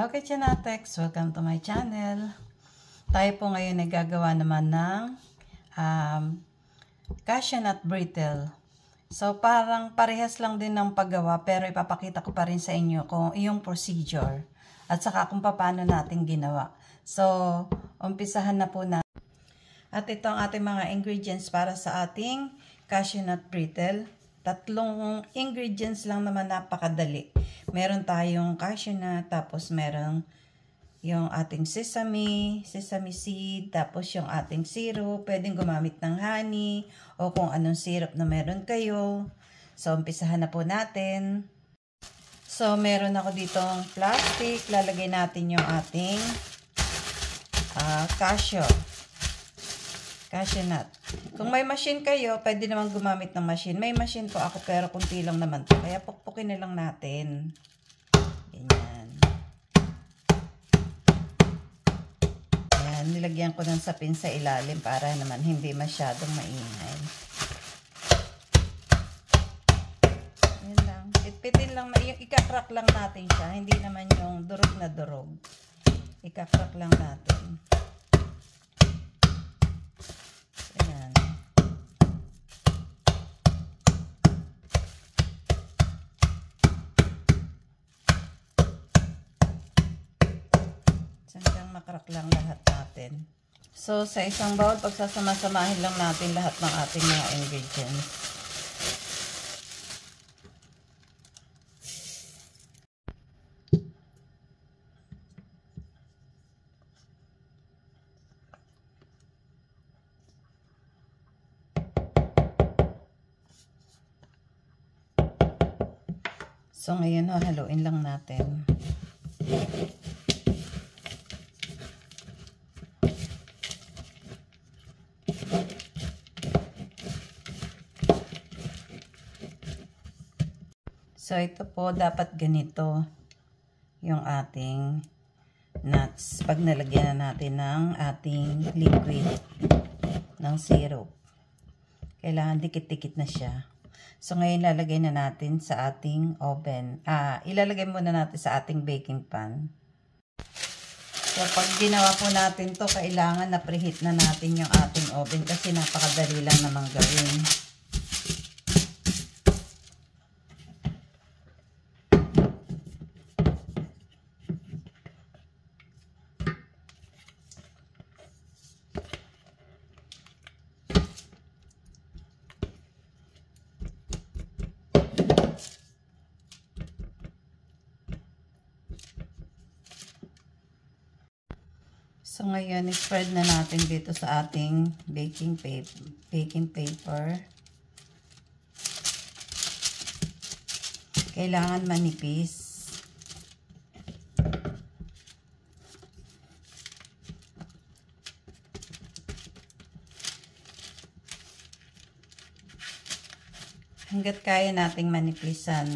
Hello Kitchenatex! Welcome to my channel. Tayo po ngayon ay gagawa naman ng um, cashew nut brittle. So parang parehas lang din ng paggawa pero ipapakita ko pa rin sa inyo kung iyong procedure at saka kung paano natin ginawa. So umpisahan na po na. At ito ang ating mga ingredients para sa ating cashew nut brittle. Tatlong ingredients lang naman napakadali. Meron tayong cashew nut, tapos meron yung ating sesame, sesame seed, tapos yung ating syrup. Pwedeng gumamit ng honey o kung anong syrup na meron kayo. So, umpisahan na po natin. So, meron ako ditong plastic. Lalagay natin yung ating uh, cashew cashew nut. Kung may machine kayo, pwede naman gumamit ng machine. May machine po ako pero kunti lang naman to. Kaya pukpukin na lang natin. Ganyan. Ayan, nilagyan ko ng sapin sa ilalim para naman hindi masyadong maingay. Ayan lang. Pitpitin lang, ikakrak lang natin siya. Hindi naman yung durog na durog. Ikakrak lang natin. Hanggang makarak lang lahat natin. So, sa isang bowl, pagsasama-samahin lang natin lahat ng ating mga ingredients. So, ngayon, haluin lang natin. So, ito po, dapat ganito yung ating nuts. Pag nalagyan na natin ng ating liquid ng syrup. Kailangan dikit-dikit na siya. So, ngayon lalagay na natin sa ating oven. Ah, ilalagay muna natin sa ating baking pan. So, pag ginawa po natin to kailangan na preheat na natin yung ating oven kasi napakadali lang namang gawin. So, ngayon, spread na natin dito sa ating baking paper. Baking paper. Kailangan manipis. Hanggat kaya nating manipisan.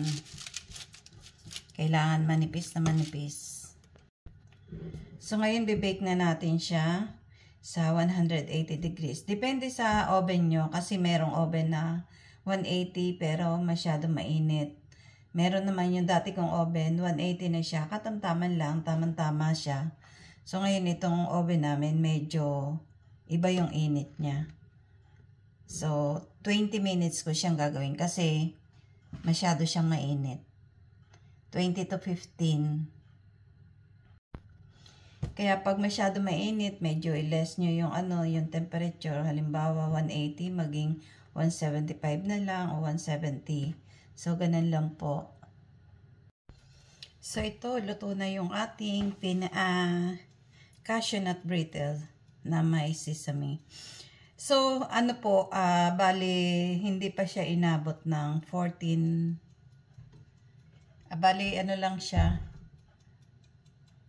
Kailangan manipis na manipis. So, ngayon, bibake na natin siya sa 180 degrees. Depende sa oven nyo kasi merong oven na 180 pero masyado mainit. Meron naman yung dati kong oven, 180 na siya. Katamtaman lang, tamang-tama siya. So, ngayon itong oven namin medyo iba yung init niya. So, 20 minutes ko siyang gagawin kasi masyado siyang mainit. 20 to 15 kaya pag masyado mainit, medyo i-less nyo yung ano, yung temperature. Halimbawa, 180 maging 175 na lang o 170. So, ganun lang po. So, ito, luto na yung ating pina, uh, cashew nut brittle na may sesame. So, ano po, uh, bali, hindi pa siya inabot ng 14, uh, bali, ano lang siya,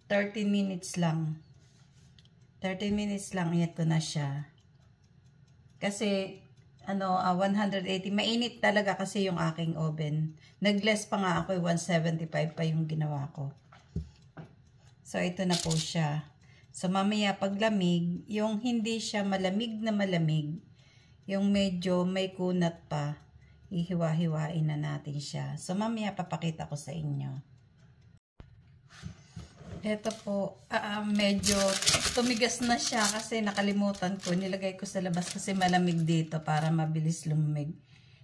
30 minutes lang. 30 minutes lang, iyat ko na siya. Kasi, ano, uh, ah, 180. Mainit talaga kasi yung aking oven. Nag-less pa nga ako, 175 pa yung ginawa ko. So, ito na po siya. So, mamaya paglamig, yung hindi siya malamig na malamig, yung medyo may kunat pa, ihiwa-hiwain na natin siya. So, mamaya papakita ko sa inyo. Ito po, ah, medyo tumigas na siya kasi nakalimutan ko. Nilagay ko sa labas kasi malamig dito para mabilis lumamig.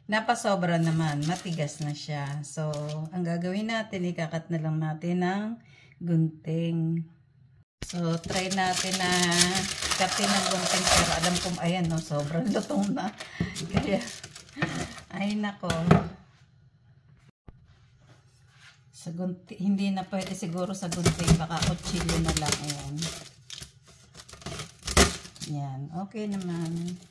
Napasobra naman, matigas na siya. So, ang gagawin natin, ikakat na lang natin ng gunting. So, try natin na katin ng gunting pero alam kong ayan no, sobrang lutong na. Kaya, ay nako. Sa gunti, hindi na pwede siguro sa gunting, baka kutsilyo na lang. Ayan. Yan, okay naman.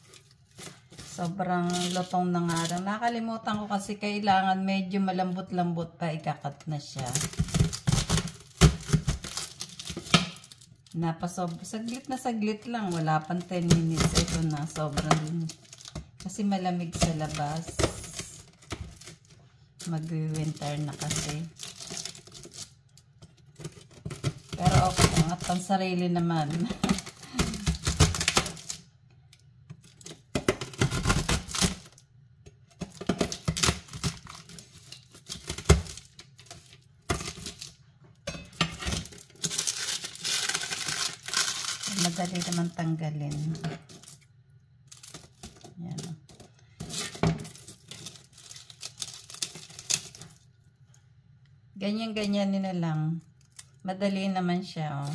Sobrang lutong na nga lang. Nakalimutan ko kasi kailangan medyo malambot-lambot pa ikakat na siya. Napasob, saglit na saglit lang. Wala pang 10 minutes. Ito na, sobrang, kasi malamig sa labas. Mag-winter na kasi. Pero okay lang. At pang sarili naman. Madali naman tanggalin. Yan. Ganyan-ganyan nila lang. Madali naman siya, oh.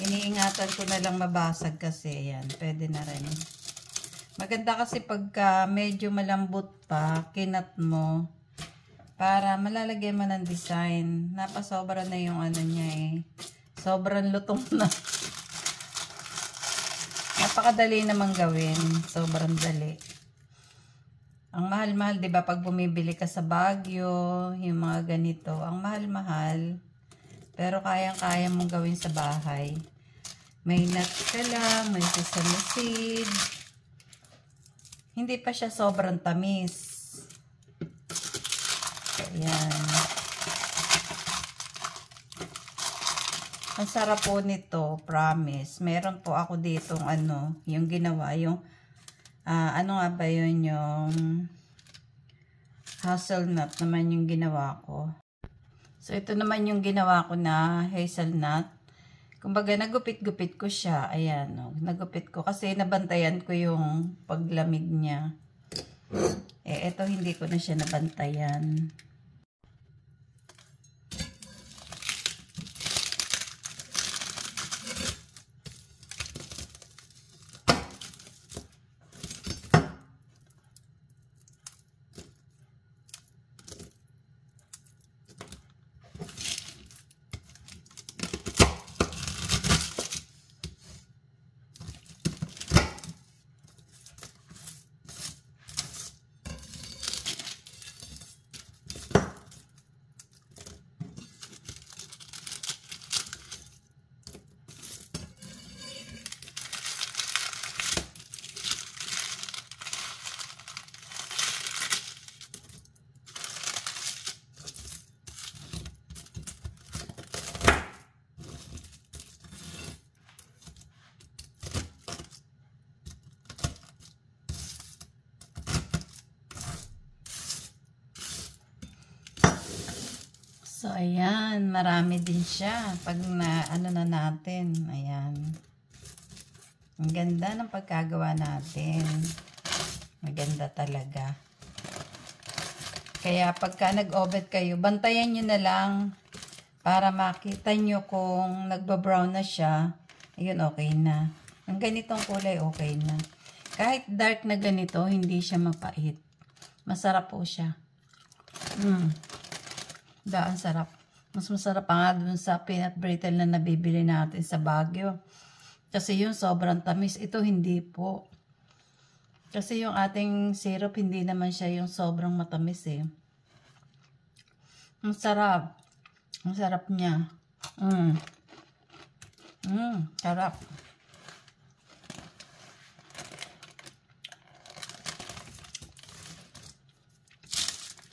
Iniingatan ko na lang mabasag kasi, yan. Pwede na rin. Maganda kasi pagka medyo malambot pa, kinat mo, para malalagyan mo ng design. Napasobra na yung ano niya eh. Sobrang lutong na. Napakadali namang gawin. Sobrang dali. Ang mahal-mahal, 'di ba, pag bumibili ka sa Baguio, yung mga ganito, ang mahal-mahal. Pero kayang-kaya mong gawin sa bahay. May nuts ka lang, may sesame seed. Hindi pa siya sobrang tamis. Ayan. Ang sarap po nito, promise. Meron po ako ditong ano, yung ginawa, yung uh, ano nga ba yun yung hazelnut naman yung ginawa ko. So, ito naman yung ginawa ko na hazelnut. Kumbaga, nagupit-gupit ko siya. Ayan, no. nagupit ko kasi nabantayan ko yung paglamig niya. Eh, ito hindi ko na siya nabantayan. So, ayan. Marami din siya. Pag na, ano na natin. Ayan. Ang ganda ng pagkagawa natin. Maganda talaga. Kaya pagka nag-obet kayo, bantayan nyo na lang para makita nyo kung nagba-brown na siya. Ayun, okay na. Ang ganitong kulay, okay na. Kahit dark na ganito, hindi siya mapait. Masarap po siya. Mm. Daan sarap. Mas masarap pa nga dun sa peanut brittle na nabibili natin sa Baguio. Kasi yung sobrang tamis. Ito hindi po. Kasi yung ating syrup, hindi naman siya yung sobrang matamis eh. Ang sarap. Ang sarap niya. Mm. Mm, sarap.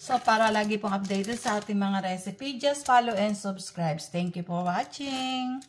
So, para lagi pong updated sa ating mga recipe, just follow and subscribe. Thank you for watching.